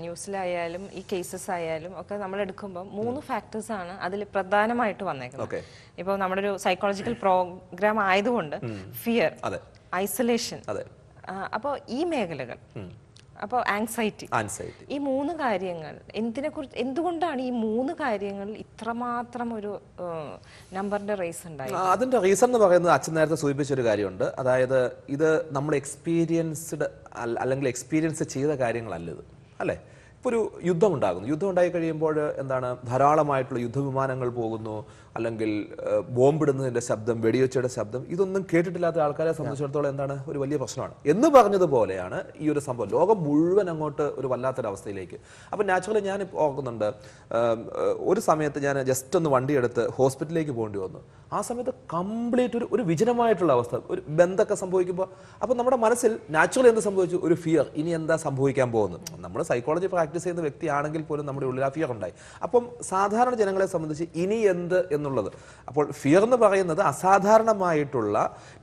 Speaker 1: ന്യൂസിലായാലും ഈ കേസസ് ആയാലും ഒക്കെ നമ്മൾ എടുക്കുമ്പോൾ മൂന്ന് ഫാക്ടേഴ്സ് ആണ് അതിൽ പ്രധാനമായിട്ട് വന്നേക്കുന്നത്.
Speaker 2: ഇപ്പൊ
Speaker 1: ഇപ്പോൾ നമ്മുടെ ഒരു സൈക്കോളജിക്കൽ പ്രോഗ്രാം ആയതുകൊണ്ട് ഫിയർ ഐസൊലേഷൻ അപ്പോൾ ഈ മേഖലകൾ അപ്പോൾ ആങ്സൈറ്റി
Speaker 2: ആൻസൈറ്റി
Speaker 1: ഈ മൂന്ന് കാര്യങ്ങൾ എന്തിനെ കുറിച്ച് എന്തുകൊണ്ടാണ് ഈ മൂന്ന് കാര്യങ്ങൾ ഇത്രമാത്രം ഒരു നമ്പറിന്റെ റേസ് ഉണ്ടായി
Speaker 2: അതിന്റെ റീസൺ എന്ന് പറയുന്നത് അച്ഛൻ നേരത്തെ സൂചിപ്പിച്ച ഒരു കാര്യമുണ്ട്. അതായത് ഇത് നമ്മൾ എക്സ്പീരിയൻസ്ഡ് അല്ലെങ്കിൽ എക്സ്പീരിയൻസ് ചെയ്ത കാര്യങ്ങളല്ല ഇത്. അല്ലേ? ഇപ്പോൾ ഒരു യുദ്ധം ഉണ്ടാകുന്നു. യുദ്ധം ഉണ്ടായി കഴിയുമ്പോൾ എന്താണ്? ധാരാളമായിട്ടുള്ള യുദ്ധവിമാനങ്ങൾ പോകുന്നു. അല്ലെങ്കിൽ ബോംബിടുന്നതിന്റെ ശബ്ദം വെടിവെച്ചയുടെ ശബ്ദം ഇതൊന്നും കേട്ടിട്ടില്ലാത്ത ആൾക്കാരെ സംബന്ധിച്ചിടത്തോളം എന്താണ് ഒരു വലിയ പ്രശ്നമാണ്. എന്ന് പറഞ്ഞതുപോലെയാണ് ഈ ഒരു സംഭവം. ലോകം മുഴുവൻ അങ്ങോട്ട് ഒരു വല്ലാത്തൊരവസ്ഥയിലേക്ക്. അപ്പം നാച്ചുറലി ഞാൻ ഓർക്കുന്നുണ്ട് ഒരു സമയത്ത് ഞാൻ ജസ്റ്റ് ഒന്ന് വണ്ടിയെടുത്ത് ഹോസ്പിറ്റലിലേക്ക് പോകേണ്ടി വന്നു. ആ സമയത്ത് കംപ്ലീറ്റ് ഒരു ഒരു വിജനമായിട്ടുള്ള അവസ്ഥ ഒരു ബന്ധമൊക്കെ സംഭവിക്കുമ്പോൾ അപ്പോൾ നമ്മുടെ മനസ്സിൽ നാച്ചുറലി എന്ത് സംഭവിച്ചു? ഒരു ഫിയർ ഇനി എന്താ സംഭവിക്കാൻ പോകുന്നത്? നമ്മൾ സൈക്കോളജി പ്രാക്ടീസ് ചെയ്യുന്ന വ്യക്തിയാണെങ്കിൽ പോലും നമ്മുടെ ഉള്ളിൽ ആ ഫിയർ ഉണ്ടായി. അപ്പം സാധാരണ ജനങ്ങളെ സംബന്ധിച്ച് ഇനി എന്ത് എന്നുള്ളത്. അപ്പോൾ ഫിയർ എന്ന് പറയുന്നത് അസാധാരണമായിട്ടുള്ള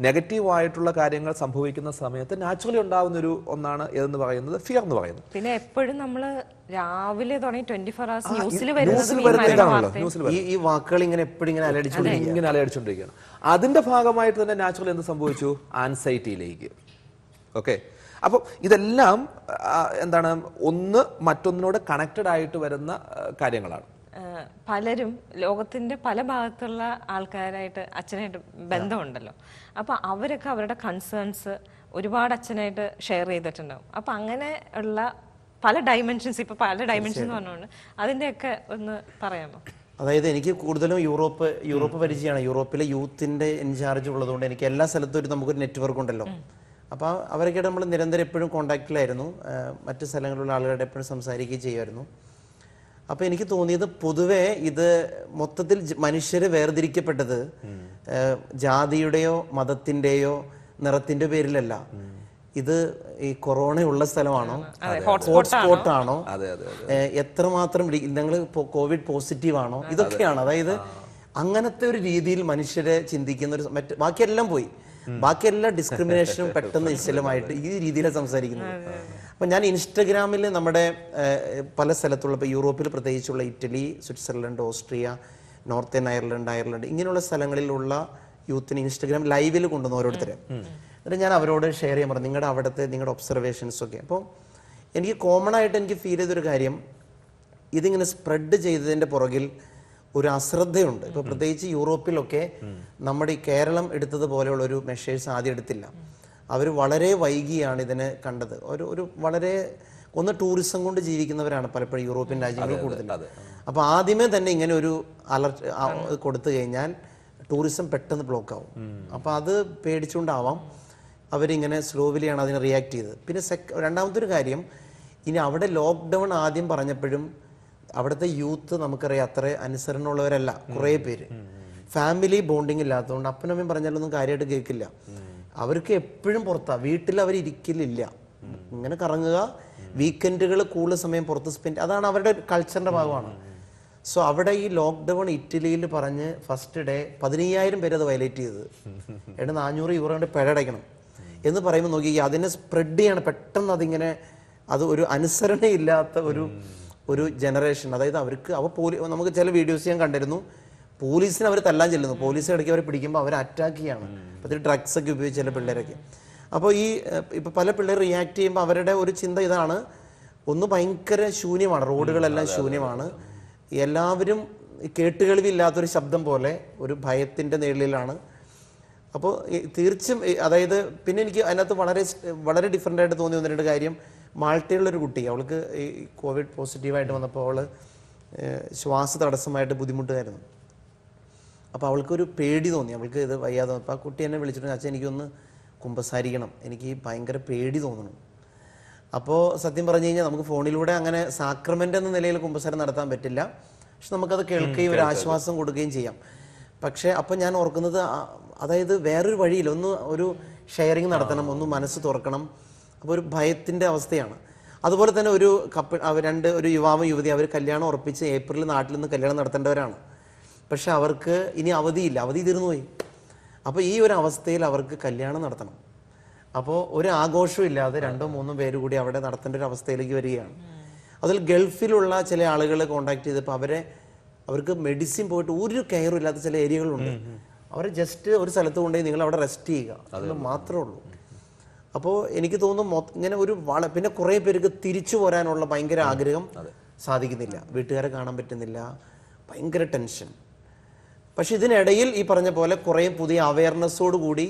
Speaker 2: നെഗറ്റീവായിട്ടുള്ള കാര്യങ്ങൾ സംഭവിക്കുന്ന സമയത്ത് നാച്ചുറലി ഉണ്ടാവുന്ന ഒരു ഒന്നാണ് എന്ന് പറയുന്നത് ഫിയർ എന്ന് പറയുന്നത്.
Speaker 1: പിന്നെ എപ്പോഴും നമ്മൾ രാവിലെ തുടങ്ങി ട്വന്റി ഫോർ അവേഴ്സ് ന്യൂസിൽ വരുന്നത് ഈ
Speaker 3: വാക്കുകൾ ഇങ്ങനെ എപ്പോഴും ഇങ്ങനെ അലടിച്ചുകൊണ്ടിരിക്കുക
Speaker 2: ഇങ്ങനെ അലയടിച്ചുകൊണ്ടിരിക്കുകയാണ് അതിന്റെ ഭാഗമായിട്ട് തന്നെ നാച്ചുറൽ എന്ത് സംഭവിച്ചു? ആൻസൈറ്റിയിലേക്ക് ഓക്കെ അപ്പോൾ ഇതെല്ലാം എന്താണ് ഒന്ന് മറ്റൊന്നിനോട് കണക്റ്റഡ് ആയിട്ട് വരുന്ന കാര്യങ്ങളാണ്.
Speaker 1: പലരും ലോകത്തിന്റെ പല ഭാഗത്തുള്ള ആൾക്കാരായിട്ട് അച്ഛനായിട്ട് ബന്ധമുണ്ടല്ലോ. അപ്പൊ അവരൊക്കെ അവരുടെ കൺസേൺസ് ഒരുപാട് അച്ഛനായിട്ട് ഷെയർ ചെയ്തിട്ടുണ്ടാവും. അപ്പൊ അങ്ങനെ ഉള്ള പല ഡൈമെൻഷൻസ് ഇപ്പൊ പല ഡൈമെൻഷൻ എന്ന് പറഞ്ഞുകൊണ്ട് അതിന്റെയൊക്കെ ഒന്ന് പറയാമോ?
Speaker 3: അതായത് എനിക്ക് കൂടുതലും യൂറോപ്പ് യൂറോപ്പ് പരിചയമാണ്. യൂറോപ്പിലെ യൂത്തിന്റെ ഇൻചാർജ് ഉള്ളതുകൊണ്ട് എനിക്ക് എല്ലാ സ്ഥലത്തും ഒരു നമുക്കൊരു നെറ്റ്വർക്ക് ഉണ്ടല്ലോ. അപ്പോൾ അവരൊക്കെ നമ്മൾ നിരന്തരം എപ്പോഴും കോണ്ടാക്റ്റിലായിരുന്നു മറ്റ് സ്ഥലങ്ങളിലുള്ള ആളുകളുടെ എപ്പോഴും സംസാരിക്കുകയും ചെയ്യുമായിരുന്നു. അപ്പോൾ എനിക്ക് തോന്നിയത് പൊതുവേ ഇത് മൊത്തത്തിൽ മനുഷ്യർ മനുഷ്യര് വേർതിരിക്കപ്പെട്ടത് ജാതിയുടെയോ മതത്തിന്റെയോ നിറത്തിന്റെ പേരിലല്ല. ഇത് ഈ കൊറോണ ഉള്ള സ്ഥലമാണോ ഹോട്ട്സ്പോട്ട് ആണോ എത്രമാത്രം നിങ്ങൾ കോവിഡ് പോസിറ്റീവ് ആണോ ഇതൊക്കെയാണ്. അതായത് അങ്ങനത്തെ ഒരു രീതിയിൽ മനുഷ്യരെ ചിന്തിക്കുന്ന ഒരു മറ്റ് ബാക്കിയെല്ലാം പോയി. ബാക്കി എല്ലാ <laughs> ഡിസ്ക്രിമിനേഷനും പെട്ടെന്ന് നിശ്ചലമായിട്ട് ഈ രീതിയിലാണ് സംസാരിക്കുന്നത്. അപ്പൊ ഞാൻ ഇൻസ്റ്റഗ്രാമിൽ നമ്മുടെ പല സ്ഥലത്തുള്ള ഇപ്പോൾ യൂറോപ്പിൽ പ്രത്യേകിച്ചുള്ള Italy Switzerland Austria northern Ireland Ireland ഇങ്ങനെയുള്ള സ്ഥലങ്ങളിലുള്ള യൂത്തിന് ഇൻസ്റ്റഗ്രാം ലൈവിൽ കൊണ്ടുവന്ന് ഓരോരുത്തരെ. എന്നിട്ട് ഞാൻ അവരോട് ഷെയർ ചെയ്യാൻ പറഞ്ഞു നിങ്ങളുടെ അവിടുത്തെ നിങ്ങളുടെ ഒബ്സർവേഷൻസ് ഒക്കെ. അപ്പോൾ എനിക്ക് കോമൺ ആയിട്ട് എനിക്ക് ഫീൽ ചെയ്തൊരു കാര്യം ഇതിങ്ങനെ സ്പ്രെഡ് ചെയ്തതിന്റെ പുറകിൽ ഒരു അശ്രദ്ധയുണ്ട്. ഇപ്പോൾ പ്രത്യേകിച്ച് യൂറോപ്പിലൊക്കെ നമ്മുടെ ഈ കേരളം എടുത്തതുപോലെയുള്ള ഒരു മെഷേഴ്സ് ആദ്യം എടുത്തില്ല. അവർ വളരെ വൈകിയാണ് ഇതിനെ കണ്ടത്. ഒരു ഒരു വളരെ ഒന്ന് ടൂറിസം കൊണ്ട് ജീവിക്കുന്നവരാണ് പലപ്പോഴും യൂറോപ്യൻ രാജ്യങ്ങളിൽ കൂടുതൽ അപ്പോൾ ആദ്യമേ തന്നെ ഇങ്ങനെ ഒരു അലർട്ട് കൊടുത്തു കഴിഞ്ഞാൽ ടൂറിസം പെട്ടെന്ന് ബ്ലോക്ക് ആവും. അപ്പോൾ അത് പേടിച്ചുകൊണ്ടാവാം അവരിങ്ങനെ സ്ലോവിലിയാണ് അതിനെ റിയാക്ട് ചെയ്തത്. പിന്നെ സെക് രണ്ടാമത്തെ ഒരു കാര്യം ഇനി അവിടെ ലോക്ക്ഡൗൺ ആദ്യം പറഞ്ഞപ്പോഴും അവിടുത്തെ യൂത്ത് നമുക്കറിയാം അത്ര അനുസരണമുള്ളവരല്ല കുറേ പേര്. ഫാമിലി ബോണ്ടിങ് ഇല്ലാത്തതുകൊണ്ട് അപ്പനമ്മയും പറഞ്ഞാലൊന്നും കാര്യമായിട്ട് കേൾക്കില്ല. അവർക്ക് എപ്പോഴും പുറത്താ. വീട്ടിൽ അവർ ഇരിക്കലില്ല ഇങ്ങനെ കറങ്ങുക വീക്കെൻഡുകൾ കൂടുതൽ സമയം പുറത്ത് സ്പെൻഡ് അതാണ് അവരുടെ കൾച്ചറിന്റെ ഭാഗമാണ്. സോ അവിടെ ഈ ലോക്ക്ഡൗൺ ഇറ്റലിയിൽ പറഞ്ഞ് ഫസ്റ്റ് ഡേ പതിനയ്യായിരം പേര് അത് വയലേറ്റ് ചെയ്തത്. എന്നിട്ട് നാനൂറ് യൂറോ കൊണ്ട് പിഴ അടയ്ക്കണം. എന്ന് പറയുമ്പോൾ നോക്കി അതിനെ സ്പ്രെഡ് ചെയ്യാണ്. പെട്ടെന്ന് അതിങ്ങനെ അത് ഒരു അനുസരണയില്ലാത്ത ഒരു ഒരു ജനറേഷൻ അതായത് അവർക്ക് അവ പോലീ നമുക്ക് ചില വീഡിയോസ് ഞാൻ കണ്ടിരുന്നു. പോലീസിനെ അവർ തല്ലാൻ ചെല്ലുന്നു. പോലീസ് ഇടയ്ക്ക് അവർ പിടിക്കുമ്പോൾ അവർ അറ്റാക്ക് ചെയ്യാണ്. അപ്പോൾ ഡ്രഗ്സ് ഒക്കെ ഉപയോഗിച്ച് ചില പിള്ളേരൊക്കെ. അപ്പോൾ ഈ ഇപ്പോൾ പല പിള്ളേർ റിയാക്ട് ചെയ്യുമ്പോൾ അവരുടെ ഒരു ചിന്ത ഇതാണ്. ഒന്ന് ഭയങ്കര ശൂന്യമാണ്. റോഡുകളെല്ലാം ശൂന്യമാണ്. എല്ലാവരും ഈ കേട്ടുകേൾവിയില്ലാത്തൊരു ശബ്ദം പോലെ ഒരു ഭയത്തിന്റെ നിഴലിലാണ്. അപ്പോൾ തീർച്ചയായും അതായത് പിന്നെ എനിക്ക് അതിനകത്ത് വളരെ വളരെ ഡിഫറെന്റ് ആയിട്ട് തോന്നി വന്നിട്ട് കാര്യം. മാൾട്ടയുള്ളൊരു കുട്ടി അവൾക്ക് ഈ കോവിഡ് പോസിറ്റീവായിട്ട് വന്നപ്പോൾ അവൾ ശ്വാസ തടസ്സമായിട്ട് ബുദ്ധിമുട്ടായിരുന്നു അപ്പോൾ അവൾക്കൊരു പേടി തോന്നി. അവൾക്ക് ഇത് വയ്യാതെ അപ്പോൾ ആ കുട്ടി എന്നെ വിളിച്ചിട്ട് അച്ഛൻ എനിക്കൊന്ന് കുമ്പസാരിക്കണം. എനിക്ക് ഭയങ്കര പേടി തോന്നുന്നു. അപ്പോൾ സത്യം പറഞ്ഞു കഴിഞ്ഞാൽ നമുക്ക് ഫോണിലൂടെ അങ്ങനെ സാക്രമെന്റ് എന്ന നിലയിൽ കുമ്പസാരം നടത്താൻ പറ്റില്ല. പക്ഷെ നമുക്കത് കേൾക്കുകയും ഒരു ആശ്വാസം കൊടുക്കുകയും ചെയ്യാം. പക്ഷേ അപ്പം ഞാൻ ഓർക്കുന്നത് അതായത് വേറൊരു വഴിയിൽ ഒന്ന് ഒരു ഷെയറിങ് നടത്തണം ഒന്ന് മനസ്സ് തുറക്കണം. അപ്പോൾ ഒരു ഭയത്തിന്റെ അവസ്ഥയാണ്. അതുപോലെ തന്നെ ഒരു കപ്പിൾ രണ്ട് ഒരു യുവാവ് യുവതി അവർ കല്യാണം ഉറപ്പിച്ച് ഏപ്രിൽ നാട്ടിൽ നിന്ന് കല്യാണം നടത്തേണ്ടവരാണ്. പക്ഷെ അവർക്ക് ഇനി അവധിയില്ല. അവധി തീർന്നു പോയി അപ്പോൾ ഈ ഒരു അവസ്ഥയിൽ അവർക്ക് കല്യാണം നടത്തണം. അപ്പോൾ ഒരു ആഘോഷവും ഇല്ലാതെ രണ്ടോ മൂന്നോ പേര് കൂടി അവിടെ നടത്തേണ്ട ഒരു അവസ്ഥയിലേക്ക് വരികയാണ്. അതിൽ ഗൾഫിലുള്ള ചില ആളുകളെ കോണ്ടാക്ട് ചെയ്തപ്പോൾ അവരെ അവർക്ക് മെഡിസിൻ പോയിട്ട് ഒരു കെയറും ഇല്ലാത്ത ചില ഏരിയകളുണ്ട് അവരെ ജസ്റ്റ് ഒരു സ്ഥലത്ത് കൊണ്ടുപോയി നിങ്ങൾ അവിടെ റെസ്റ്റ് ചെയ്യുക. അത്. മാത്രമേ ഉള്ളൂ. അപ്പോൾ എനിക്ക് തോന്നുന്നു ഇങ്ങനെ ഒരു വള പിന്നെ കുറേ പേർക്ക് തിരിച്ചു പോരാനുള്ള ഭയങ്കര ആഗ്രഹം സാധിക്കുന്നില്ല. വീട്ടുകാരെ കാണാൻ പറ്റുന്നില്ല. ഭയങ്കര ടെൻഷൻ പക്ഷെ ഇതിനിടയിൽ ഈ പറഞ്ഞ പോലെ കുറേ പുതിയ അവയർനെസ്സോട് കൂടി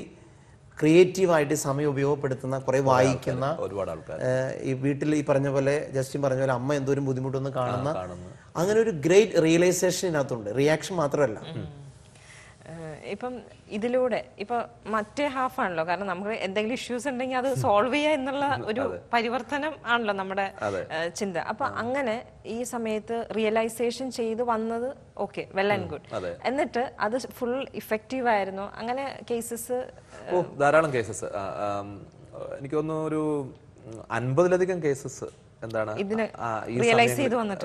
Speaker 3: ക്രിയേറ്റീവായിട്ട് സമയം ഉപയോഗപ്പെടുത്തുന്ന കുറേ വായിക്കുന്ന
Speaker 2: ഒരുപാട് ആൾക്കാർ
Speaker 3: ഈ വീട്ടിൽ ഈ പറഞ്ഞ പോലെ ജസ്റ്റിൻ പറഞ്ഞ പോലെ അമ്മ എന്തോരം ബുദ്ധിമുട്ടൊന്നും കാണുന്ന അങ്ങനെ ഒരു ഗ്രേറ്റ് റിയലൈസേഷൻ ഇതിനകത്തുണ്ട്. റിയാക്ഷൻ മാത്രമല്ല.
Speaker 1: ഇപ്പം ഇതിലൂടെ ഇപ്പൊ മറ്റേ ഹാഫ് ആണല്ലോ കാരണം നമുക്ക് എന്തെങ്കിലും ഇഷ്യൂസ് ഉണ്ടെങ്കിൽ അത് സോൾവ് ചെയ്യുക എന്നുള്ള ഒരു പരിവർത്തനം ആണല്ലോ നമ്മുടെ ചിന്ത. അപ്പൊ അങ്ങനെ ഈ സമയത്ത് റിയലൈസേഷൻ ചെയ്ത് വന്നത് ഓക്കെ വെൽ ആൻഡ് ഗുഡ് എന്നിട്ട് അത് ഫുൾ ഇഫക്റ്റീവ് ആയിരുന്നു. അങ്ങനെ കേസസ്
Speaker 2: ധാരാളം കേസസ് എനിക്ക് തോന്നുന്നു ഒരു അൻപതിലധികം കേസസ് എന്താണ്.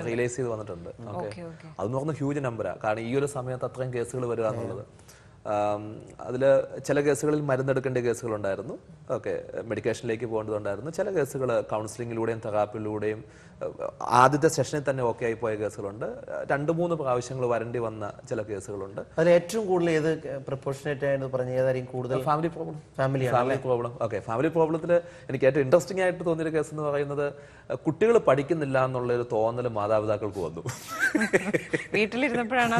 Speaker 2: റിയലൈസ് ചെയ്ത് വന്നിട്ടുണ്ട്. അതെന്ന് പറഞ്ഞ ഹ്യൂജ് നമ്പറാണ് കാരണം ഈ ഒരു സമയത്ത് അത്രയും കേസുകൾ വരിക എന്നുള്ളത്. അതിൽ ചില കേസുകളിൽ മരുന്നെടുക്കേണ്ട കേസുകളുണ്ടായിരുന്നു ഓക്കെ മെഡിക്കേഷനിലേക്ക് പോകേണ്ടതുണ്ടായിരുന്നു. ചില കേസുകൾ കൗൺസിലിങ്ങിലൂടെയും തെറാപ്പിയിലൂടെയും ഏഹ്, ആദ്യത്തെ സെഷനിൽ തന്നെ ഓക്കെ ആയി പോയ കേസുകളുണ്ട്. രണ്ട് മൂന്ന് പ്രാവശ്യങ്ങൾ വരേണ്ടി വന്ന ചില കേസുകളുണ്ട്.
Speaker 3: അതിൽ ഏറ്റവും കൂടുതൽ ഏത് പ്രപ്പോർഷനേറ്റ് ആയിട്ട് പറഞ്ഞ ഏതായിരിക്കും കൂടുതൽ?
Speaker 2: Family problem
Speaker 3: family
Speaker 2: family problem okay family പ്രോബ്ലത്തിൽ എനിക്ക് ഏറ്റവും ഇൻട്രസ്റ്റിംഗ് ആയിട്ട് തോന്നിയ കേസ് എന്ന് പറയുന്നത് കുട്ടികൾ പഠിക്കുന്നില്ല എന്നുള്ള ഒരു തോന്നൽ മാതാപിതാക്കൾക്ക് വന്നു.
Speaker 1: വീട്ടിലിരുന്നപ്പോഴാണ്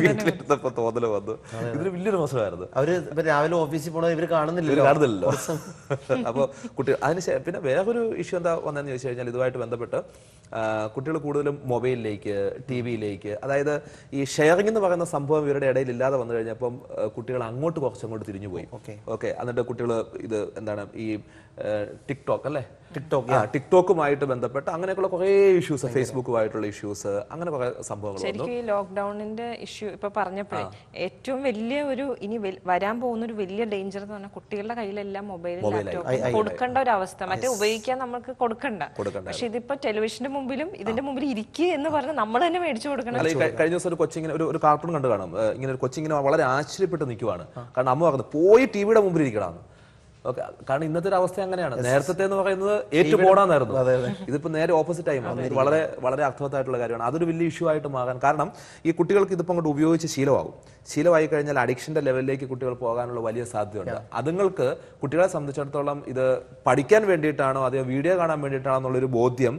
Speaker 2: തോന്നൽ വന്നു. ഇതൊരു വലിയൊരു മോശമായിരുന്നു
Speaker 3: അവർ ഇപ്പൊ രാവിലെ ഓഫീസിൽ പോണത് ഇവർ
Speaker 2: കാണുന്നില്ല
Speaker 3: കാണുന്നില്ലല്ലോ. <laughs>
Speaker 2: അപ്പോൾ കുട്ടികൾ അതിന് പിന്നെ വേറൊരു ഇഷ്യൂ എന്താ വന്നതെന്ന് ചോദിച്ചു കഴിഞ്ഞാൽ ഇതുമായിട്ട് ബന്ധപ്പെട്ട് കുട്ടികൾ കൂടുതലും മൊബൈലിലേക്ക് ടി വിയിലേക്ക് അതായത് ഈ ഷെയറിംഗ് എന്ന് പറയുന്ന സംഭവം ഇവരുടെ ഇടയിൽ ഇല്ലാതെ വന്നു കഴിഞ്ഞപ്പം കുട്ടികൾ അങ്ങോട്ട് കുറച്ചങ്ങോട്ട് തിരിഞ്ഞു പോയി. ഓക്കെ എന്നിട്ട് കുട്ടികൾ ഇത് എന്താണ് ഈ ടിക്ടോക്ക് അല്ലേ?
Speaker 3: ടിക്ടോക്ക്
Speaker 2: ആ ടിക്ടോക്കുമായിട്ട് ബന്ധപ്പെട്ട് അങ്ങനെയൊക്കെയുള്ള കുറേ ഇഷ്യൂസ് ഫേസ്ബുക്കുമായിട്ടുള്ള ഇഷ്യൂസ് അങ്ങനെ കുറെ സംഭവങ്ങൾ
Speaker 1: ശരിക്കും ഈ ലോക്ക്ഡൌണിന്റെ ഇഷ്യൂ ഇപ്പൊ പറഞ്ഞപ്പോഴേ ഏറ്റവും വലിയ ഒരു ഇനി വരാൻ പോകുന്ന ഒരു വലിയ ഡേഞ്ചർ എന്ന് പറഞ്ഞാൽ കുട്ടികളുടെ കയ്യിലെല്ലാം മൊബൈൽ ലാപ്ടോപ്പ് കൊടുക്കേണ്ട ഒരു അവസ്ഥ. മറ്റേ ഉപയോഗിക്കാൻ നമുക്ക് കൊടുക്കണ്ട. പക്ഷെ ഇതിപ്പോ ടെലിവിഷന്റെ മുമ്പിലും ഇതിന്റെ മുമ്പിൽ ഇരിക്കുക എന്ന് പറഞ്ഞ് നമ്മൾ തന്നെ മേടിച്ചു കൊടുക്കണം.
Speaker 2: കഴിഞ്ഞ ദിവസം ഒരു കൊച്ചിങ്ങനെ ഒരു ഒരു കാർട്ടൂൺ കണ്ടു കാണും. ഇങ്ങനെ ഒരു കൊച്ചിങ്ങനെ വളരെ ആശ്ചര്യപ്പെട്ട് നിൽക്കുവാണ് കാരണം അമ്മ പറഞ്ഞു പോയി ടിവിയുടെ മുമ്പിൽ ഇരിക്കണം കാരണം ഇന്നത്തെ ഒരു അവസ്ഥ അങ്ങനെയാണ്. നേരത്തെ എന്ന് പറയുന്നത് ഏറ്റുപോടാന്നായിരുന്നു ഇതിപ്പോ നേരെ ഓപ്പോസിറ്റ് ആയി മാറി വളരെ വളരെ അർത്ഥവത്തായിട്ടുള്ള കാര്യമാണ്. അതൊരു വലിയ ഇഷ്യൂ ആയിട്ട് മാറാൻ കാരണം ഈ കുട്ടികൾക്ക് ഇതിപ്പോ അങ്ങോട്ട് ഉപയോഗിച്ച് ശീലമാകും. ശീലമായി കഴിഞ്ഞാൽ അഡിക്ഷന്റെ ലെവലിലേക്ക് കുട്ടികൾ പോകാനുള്ള വലിയ സാധ്യതയുണ്ട്. അതുങ്ങൾക്ക് കുട്ടികളെ സംബന്ധിച്ചിടത്തോളം ഇത് പഠിക്കാൻ വേണ്ടിയിട്ടാണോ അതോ വീഡിയോ കാണാൻ വേണ്ടിയിട്ടാണോ എന്നുള്ളൊരു ബോധ്യം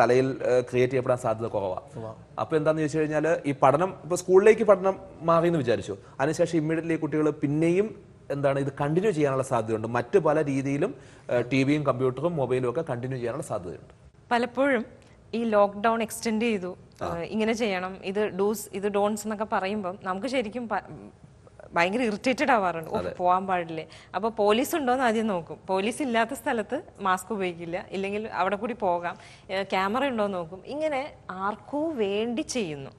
Speaker 2: തലയിൽ ക്രിയേറ്റ് ചെയ്യപ്പെടാൻ സാധ്യത കുറവാണ് അപ്പൊ എന്താന്ന് ചോദിച്ചു കഴിഞ്ഞാൽ ഈ പഠനം ഇപ്പൊ സ്കൂളിലേക്ക് പഠനം മാറി എന്ന് വിചാരിച്ചു. അതിനുശേഷം ഇമ്മീഡിയറ്റ്ലി കുട്ടികൾ പിന്നെയും എന്താണ് ഇത് കണ്ടിന്യൂ ചെയ്യാനുള്ള സാധ്യതയുണ്ട്. മറ്റു പല രീതിയിലും ടി വിയും കമ്പ്യൂട്ടറും മൊബൈലും ഒക്കെ കണ്ടിന്യൂ ചെയ്യാനുള്ള സാധ്യതയുണ്ട്.
Speaker 1: പലപ്പോഴും ഈ ലോക്ക്ഡൗൺ എക്സ്റ്റെൻഡ് ചെയ്തു. ഇങ്ങനെ ചെയ്യണം. ഇത് ഡൂസ് ഇത് ഡോൺസ് എന്നൊക്കെ പറയുമ്പോൾ നമുക്ക് ശരിക്കും ഭയങ്കര ഇറിറ്റേറ്റഡ് ആവാറുണ്ട്. പോകാൻ പാടില്ലേ? അപ്പൊ പോലീസ് ഉണ്ടോന്ന് ആദ്യം നോക്കും. പോലീസ് ഇല്ലാത്ത സ്ഥലത്ത് മാസ്ക് ഉപയോഗിക്കില്ല. ഇല്ലെങ്കിൽ അവിടെ കൂടി പോകാം. ക്യാമറ ഉണ്ടോ എന്ന് നോക്കും. ഇങ്ങനെ ആർക്കോ വേണ്ടി ചെയ്യുന്നു.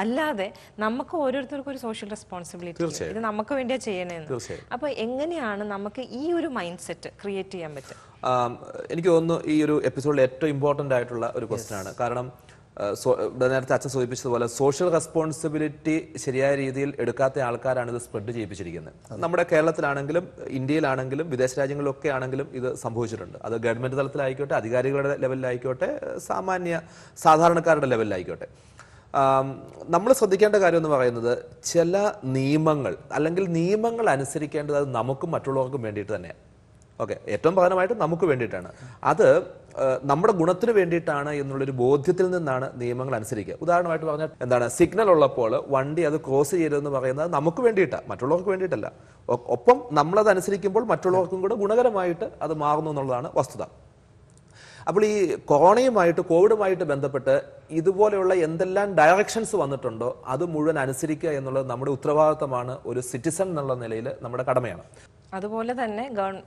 Speaker 1: അല്ലാതെ നമുക്ക് ഓരോരുത്തർക്കും ഒരു സോഷ്യൽ റെസ്പോൺസിബിലിറ്റി ഇത് നമുക്ക് വേണ്ടിയാ ചെയ്യണേന്ന്. അപ്പൊ എങ്ങനെയാണ് നമുക്ക് ഈ ഒരു മൈൻഡ് സെറ്റ് ക്രിയേറ്റ് ചെയ്യാൻ പറ്റുക?
Speaker 2: എനിക്ക് തോന്നുന്നു ഈ ഒരു എപ്പിസോഡിൽ ഏറ്റവും ഇമ്പോർട്ടന്റ് ആയിട്ടുള്ള ഒരു ക്വസ്റ്റൻ ആണ്. കാരണം നേരത്തെ അച്ഛൻ സൂചിപ്പിച്ചതുപോലെ സോഷ്യൽ റെസ്പോൺസിബിലിറ്റി ശരിയായ രീതിയിൽ എടുക്കാത്ത ആൾക്കാരാണ് ഇത് സ്പ്രെഡ് ചെയ്യിപ്പിച്ചിരിക്കുന്നത്. നമ്മുടെ കേരളത്തിലാണെങ്കിലും ഇന്ത്യയിലാണെങ്കിലും വിദേശ രാജ്യങ്ങളിലൊക്കെ ആണെങ്കിലും ഇത് സംഭവിച്ചിട്ടുണ്ട്. അത് ഗവൺമെന്റ് തലത്തിലായിക്കോട്ടെ അധികാരികളുടെ ലെവലിലായിക്കോട്ടെ സാമാന്യ സാധാരണക്കാരുടെ ലെവലിലായിക്കോട്ടെ നമ്മൾ ശ്രദ്ധിക്കേണ്ട കാര്യം എന്ന് പറയുന്നത് ചില നിയമങ്ങൾ അല്ലെങ്കിൽ നിയമങ്ങൾ അനുസരിക്കേണ്ടത് അത് നമുക്കും മറ്റുള്ളവർക്കും വേണ്ടിയിട്ട് തന്നെയാണ്. ഓക്കെ ഏറ്റവും പ്രധാനമായിട്ട് നമുക്ക് വേണ്ടിയിട്ടാണ്. അത് നമ്മുടെ ഗുണത്തിന് വേണ്ടിയിട്ടാണ് എന്നുള്ളൊരു ബോധ്യത്തിൽ നിന്നാണ് നിയമങ്ങൾ അനുസരിക്കുക. ഉദാഹരണമായിട്ട് പറഞ്ഞാൽ എന്താണ് സിഗ്നൽ ഉള്ളപ്പോൾ വണ്ടി അത് ക്രോസ് ചെയ്തതെന്ന് പറയുന്നത് നമുക്ക് വേണ്ടിയിട്ടാണ് മറ്റുള്ളവർക്ക് വേണ്ടിയിട്ടല്ല. ഒപ്പം നമ്മളത് അനുസരിക്കുമ്പോൾ മറ്റുള്ളവർക്കും കൂടെ ഗുണകരമായിട്ട് അത് മാറുന്നു എന്നുള്ളതാണ് വസ്തുത. അപ്പോൾ ഈ കോണയുമായിട്ട് കോവിഡുമായിട്ട് ബന്ധപ്പെട്ട് ഇതുപോലെയുള്ള എന്തെല്ലാം ഡയറക്ഷൻസ് വന്നിട്ടുണ്ടോ അത് മുഴുവൻ അനുസരിക്കുക എന്നുള്ളത് നമ്മുടെ ഉത്തരവാദിത്തമാണ് ഒരു സിറ്റിസൺ എന്നുള്ള നിലയിൽ നമ്മുടെ കടമയാണ്.
Speaker 1: അതുപോലെ തന്നെ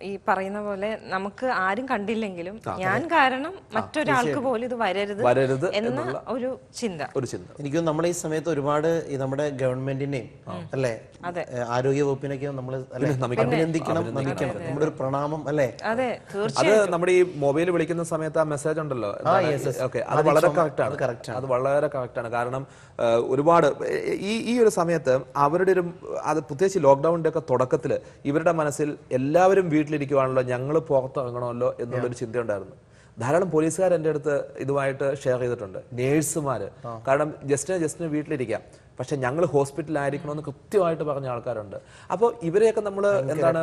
Speaker 1: ഈ പറയുന്ന പോലെ നമുക്ക് ആരും കണ്ടില്ലെങ്കിലും ഞാൻ കാരണം മറ്റൊരാൾക്ക് പോലും ഇത് വരരുത്
Speaker 2: വരരുത്
Speaker 1: എന്ന ഒരു ചിന്ത.
Speaker 2: ഒരു ചിന്ത.
Speaker 3: എനിക്ക് നമ്മൾ ഈ സമയത്ത് ഒരുപാട് ഈ നമ്മുടെ ഗവൺമെന്റിനെയും അല്ലെ ആരോഗ്യ വകുപ്പിനൊക്കെ നമ്മൾ അഭിനന്ദിക്കണം നമിക്കണം. നമ്മുടെ ഒരു പ്രണാമം അല്ലേ?
Speaker 1: അതെ തീർച്ചയായും
Speaker 2: അത് നമ്മുടെ ഈ മൊബൈൽ വിളിക്കുന്ന സമയത്ത് ആ മെസ്സേജ് ഉണ്ടല്ലോ. ഓക്കെ അത് വളരെ കറക്റ്റ് ആണ്. അത് വളരെ കറക്റ്റ് ആണ്. കാരണം ഒരുപാട് ഈ ഈ ഒരു സമയത്ത് അവരുടെ ഒരു അത് പ്രത്യേകിച്ച് ലോക്ക്ഡൌണിന്റെ ഒക്കെ തുടക്കത്തിൽ ഇവരുടെ മനസ്സിൽ എല്ലാവരും വീട്ടിലിരിക്കുവാണല്ലോ ഞങ്ങൾ പുറത്തിറങ്ങണമല്ലോ എന്നുള്ളൊരു ചിന്തയുണ്ടായിരുന്നു. ധാരാളം പോലീസുകാർ എന്റെ അടുത്ത് ഇതുമായിട്ട് ഷെയർ ചെയ്തിട്ടുണ്ട്. നേഴ്സുമാർ കാരണം ജസ്റ്റിന് ജസ്റ്റിന് വീട്ടിലിരിക്കാം. പക്ഷെ ഞങ്ങൾ ഹോസ്പിറ്റലായിരിക്കണമെന്ന് കൃത്യമായിട്ട് പറഞ്ഞ ആൾക്കാരുണ്ട്. അപ്പോൾ ഇവരെയൊക്കെ നമ്മൾ എന്താണ്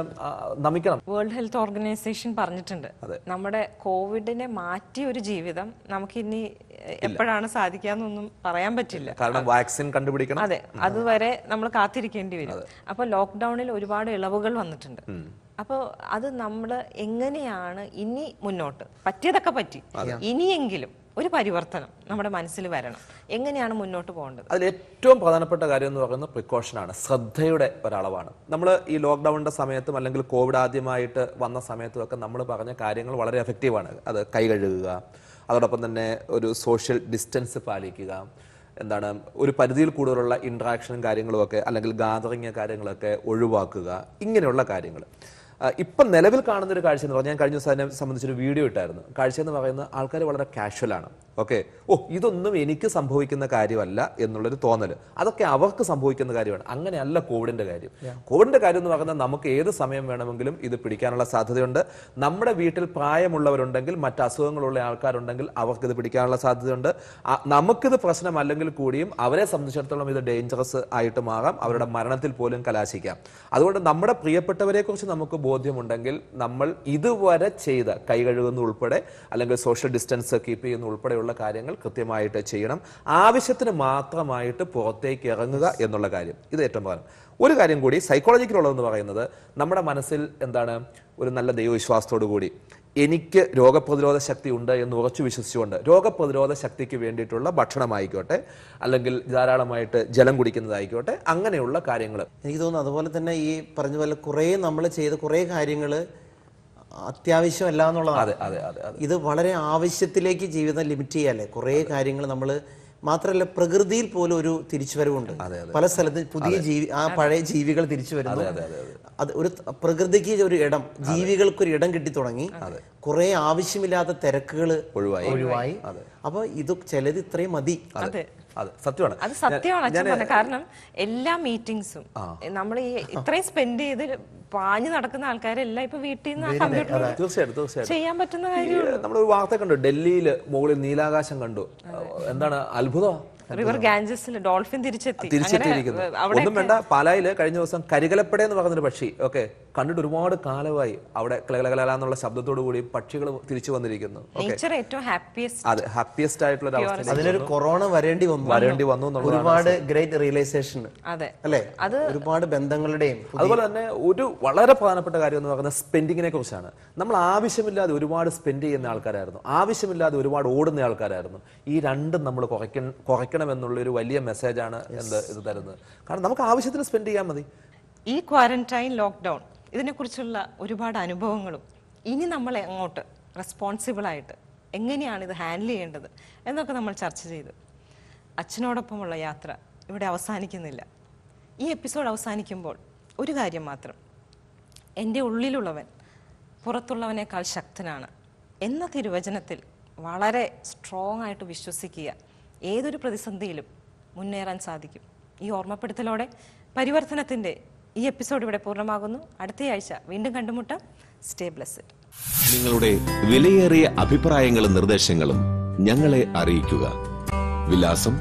Speaker 2: നമിക്കണം.
Speaker 1: വേൾഡ് ഹെൽത്ത് ഓർഗനൈസേഷൻ പറഞ്ഞിട്ടുണ്ട്. നമ്മുടെ കോവിഡിനെ മാറ്റിയ ഒരു ജീവിതം നമുക്ക് ഇനി എപ്പോഴാണ് സാധിക്കാന്നൊന്നും പറയാൻ പറ്റില്ല.
Speaker 2: കാരണം വാക്സിൻ കണ്ടുപിടിക്കണം.
Speaker 1: അതെ. അതുവരെ നമ്മൾ കാത്തിരിക്കേണ്ടി വരും. അപ്പൊ ലോക്ക്ഡൌണിൽ ഒരുപാട് ഇളവുകൾ വന്നിട്ടുണ്ട്. അപ്പോൾ അത് നമ്മൾ എങ്ങനെയാണ് ഇനി മുന്നോട്ട്? പറ്റിയതൊക്കെ പറ്റി. ഇനിയെങ്കിലും ഒരു പരിവർത്തനം നമ്മുടെ മനസ്സിൽ വരണം. എങ്ങനെയാണ് മുന്നോട്ട് പോകേണ്ടത്?
Speaker 2: അതിൽ ഏറ്റവും പ്രധാനപ്പെട്ട കാര്യം എന്ന് പറയുന്നത് പ്രിക്കോഷനാണ് ശ്രദ്ധയുടെ ഒരളവാണ്. നമ്മൾ ഈ ലോക്ക്ഡൗണിന്റെ സമയത്തും അല്ലെങ്കിൽ കോവിഡ് ആദ്യമായിട്ട് വന്ന സമയത്തുമൊക്കെ നമ്മൾ പറഞ്ഞ കാര്യങ്ങൾ വളരെ എഫക്റ്റീവാണ് അത് കൈ കഴുകുക അതോടൊപ്പം തന്നെ ഒരു സോഷ്യൽ ഡിസ്റ്റൻസ് പാലിക്കുക എന്താണ് ഒരു പരിധിയിൽ കൂടുതലുള്ള ഇൻട്രാക്ഷനും കാര്യങ്ങളും ഒക്കെ അല്ലെങ്കിൽ ഗാദറിങ് കാര്യങ്ങളൊക്കെ ഒഴിവാക്കുക ഇങ്ങനെയുള്ള കാര്യങ്ങൾ. ഇപ്പം നിലവിൽ കാണുന്ന ഒരു കാഴ്ച എന്ന് പറഞ്ഞാൽ ഞാൻ കഴിഞ്ഞ ദിവസം അതിനെ സംബന്ധിച്ചൊരു വീഡിയോ ഇട്ടായിരുന്നു. കാഴ്ച എന്ന് പറയുന്നത് ആൾക്കാർ വളരെ കാഷ്വലാണ് ഓക്കെ ഓ ഇതൊന്നും എനിക്ക് സംഭവിക്കുന്ന കാര്യമല്ല എന്നുള്ളൊരു തോന്നൽ അതൊക്കെ അവർക്ക് സംഭവിക്കുന്ന കാര്യമാണ്. അങ്ങനെയല്ല കോവിഡിന്റെ കാര്യം. കോവിഡിന്റെ കാര്യം എന്ന് പറയുന്നത് നമുക്ക് ഏത് സമയം വേണമെങ്കിലും ഇത് പിടിക്കാനുള്ള സാധ്യതയുണ്ട്. നമ്മുടെ വീട്ടിൽ പ്രായമുള്ളവരുണ്ടെങ്കിൽ മറ്റ് അസുഖങ്ങളുള്ള ആൾക്കാരുണ്ടെങ്കിൽ അവർക്ക് ഇത് പിടിക്കാനുള്ള സാധ്യതയുണ്ട്. നമുക്കിത് പ്രശ്നമല്ലെങ്കിൽ കൂടിയും അവരെ സംബന്ധിച്ചിടത്തോളം ഇത് ഡേഞ്ചറസ് ആയിട്ട് മാറാം. അവരുടെ മരണത്തിൽ പോലും കലാശിക്കാം. അതുകൊണ്ട് നമ്മുടെ പ്രിയപ്പെട്ടവരെ കുറിച്ച് നമുക്ക് ബോധ്യമുണ്ടെങ്കിൽ നമ്മൾ ഇതുവരെ ചെയ്ത കൈ കഴുകുന്ന ഉൾപ്പെടെ അല്ലെങ്കിൽ സോഷ്യൽ ഡിസ്റ്റൻസ് കീപ്പ് ചെയ്യുന്ന ഉൾപ്പെടെയുള്ള കാര്യങ്ങൾ കൃത്യമായിട്ട് ചെയ്യണം. ആവശ്യത്തിന് മാത്രമായിട്ട് പുറത്തേക്ക് ഇറങ്ങുക എന്നുള്ള കാര്യം. ഇത് ഏറ്റവും പ്രധാനം. ഒരു കാര്യം കൂടി സൈക്കോളജിക്കലുള്ളതെന്ന് പറയുന്നത് നമ്മുടെ മനസ്സിൽ എന്താണ് ഒരു നല്ല ദൈവവിശ്വാസത്തോടു കൂടി എനിക്ക് രോഗപ്രതിരോധ ശക്തി ഉണ്ട് എന്ന് ഉറച്ചു വിശ്വസിച്ചുകൊണ്ട് രോഗപ്രതിരോധ ശക്തിക്ക് വേണ്ടിയിട്ടുള്ള ഭക്ഷണമായിക്കോട്ടെ അല്ലെങ്കിൽ ധാരാളമായിട്ട് ജലം കുടിക്കുന്നതായിക്കോട്ടെ അങ്ങനെയുള്ള കാര്യങ്ങൾ
Speaker 3: എനിക്ക് തോന്നുന്നു അതുപോലെ തന്നെ ഈ പറഞ്ഞ പോലെ കുറേ നമ്മൾ ചെയ്ത കുറേ കാര്യങ്ങൾ അത്യാവശ്യമല്ല എന്നുള്ളതാണ്.
Speaker 2: അതെ അതെ അതെ അതെ.
Speaker 3: ഇത് വളരെ ആവശ്യത്തിലേക്ക് ജീവിതം ലിമിറ്റ് ചെയ്യാല്ലേ? കുറേ കാര്യങ്ങൾ നമ്മൾ മാത്രമല്ല പ്രകൃതിയിൽ പോലും ഒരു തിരിച്ചുവരവുണ്ട്. പല സ്ഥലത്ത് പുതിയ ജീവി ആ പഴയ ജീവികൾ തിരിച്ചു വരുന്നു അത് ഒരു പ്രകൃതിക്ക് ഒരു ഇടം ജീവികൾക്ക് ഒരു ഇടം കിട്ടി തുടങ്ങി. കുറെ ആവശ്യമില്ലാത്ത തിരക്കുകൾ
Speaker 2: ഒഴിവായി.
Speaker 3: ഒഴിവായി. അപ്പൊ ഇത് ചിലത് ഇത്രയും മതി.
Speaker 1: അതെ
Speaker 2: സത്യമാണ്.
Speaker 1: അത് സത്യമാണ് അച്ഛൻ പറഞ്ഞത്. കാരണം എല്ലാ മീറ്റിംഗ്സും നമ്മൾ ഈ ഇത്രയും സ്പെൻഡ് ചെയ്ത് പാഞ്ഞു നടക്കുന്ന ആൾക്കാരെല്ലാം ഇപ്പൊ വീട്ടിൽ നിന്ന്
Speaker 2: തീർച്ചയായിട്ടും തീർച്ചയായിട്ടും.
Speaker 1: ചെയ്യാൻ പറ്റുന്ന കാര്യമാണ്
Speaker 2: നമ്മളൊരു വാർത്ത കണ്ടു ഡൽഹിയിൽ മുകളിൽ നീലാകാശം കണ്ടു. എന്താണ് അത്ഭുതം?
Speaker 1: റിവർ ഗാഞ്ചസിൽ ഡോൾഫിൻ തിരിച്ചെത്തി.
Speaker 2: തിരിച്ചെത്തിയിരിക്കുന്നു. ഒന്നും വേണ്ട പാലായിൽ കഴിഞ്ഞ ദിവസം കരികലപ്പട എന്ന് പറഞ്ഞൊരു പക്ഷി. ഓക്കെ കണ്ടിട്ട് ഒരുപാട് കാലമായി അവിടെ കലകലകല എന്നുള്ള ശബ്ദത്തോടു കൂടി പക്ഷികൾ തിരിച്ചു വന്നിരിക്കുന്നു.
Speaker 1: നേച്ചർ ഏറ്റവും ഹാപ്പിയസ്റ്റ്
Speaker 2: അതെ ഹാപ്പിയസ്റ്റ് ആയിട്ടുള്ള ഒരു അവസ്ഥ
Speaker 3: അതിനൊരു കൊറോണ വരേണ്ടി വന്നു.
Speaker 2: വരേണ്ടി വന്നു എന്നുള്ള
Speaker 3: ഒരുപാട് ഗ്രേറ്റ് റിയലൈസേഷൻ
Speaker 1: അതെ.
Speaker 3: അല്ലെ? ഒരുപാട് ബന്ധങ്ങളുടെയും
Speaker 2: അതുപോലെ തന്നെ ഒരു വളരെ പ്രധാനപ്പെട്ട കാര്യം എന്ന് പറയുന്നത് സ്പെൻഡിങ്ങിനെ കുറിച്ചാണ്. നമ്മൾ ആവശ്യമില്ലാതെ ഒരുപാട് സ്പെൻഡ് ചെയ്യുന്ന ആൾക്കാരായിരുന്നു. ആവശ്യമില്ലാതെ ഒരുപാട് ഓടുന്ന ആൾക്കാരായിരുന്നു. ഈ രണ്ടും നമ്മൾ കുറയ്ക്ക കുറയ്ക്കണം ഒരു വലിയ മെസ്സേജാണ് എന്ത് ഇത് തരുന്നത്. കാരണം നമുക്ക് ആവശ്യത്തിന് സ്പെൻഡ് ചെയ്യാൻ മതി.
Speaker 1: ഈ ക്വാറന്റൈൻ ലോക്ക്ഡൗൺ ഇതിനെക്കുറിച്ചുള്ള ഒരുപാട് അനുഭവങ്ങളും ഇനി നമ്മൾ എങ്ങോട്ട് റെസ്പോൺസിബിൾ ആയിട്ട് എങ്ങനെയാണ് ഇത് ഹാൻഡിൽ ചെയ്യേണ്ടത് എന്നൊക്കെ നമ്മൾ ചർച്ച ചെയ്തു. അച്ഛനോടൊപ്പമുള്ള യാത്ര ഇവിടെ അവസാനിക്കുന്നില്ല. ഈ എപ്പിസോഡ് അവസാനിക്കുമ്പോൾ ഒരു കാര്യം മാത്രം. എന്റെ ഉള്ളിലുള്ളവൻ പുറത്തുള്ളവനേക്കാൾ ശക്തനാണ് എന്ന തിരുവചനത്തിൽ വളരെ സ്ട്രോങ് ആയിട്ട് വിശ്വസിക്കുക. ഏതൊരു പ്രതിസന്ധിയിലും മുന്നേറാൻ സാധിക്കും. ഈ ഓർമ്മപ്പെടുത്തലോടെ പരിവർത്തനത്തിന്റെ ഈ എപ്പിസോഡ് ഇവിടെ പൂർണമാകുന്നു. അടുത്തയാഴ്ച വീണ്ടും കണ്ടുമുട്ടാം. സ്റ്റേ ബ്ലെസ്ഡ്
Speaker 4: നിങ്ങളുടെ വിലയേറിയ അഭിപ്രായങ്ങളും നിർദ്ദേശങ്ങളും ഞങ്ങളെ അറിയിക്കുക. വിലാസം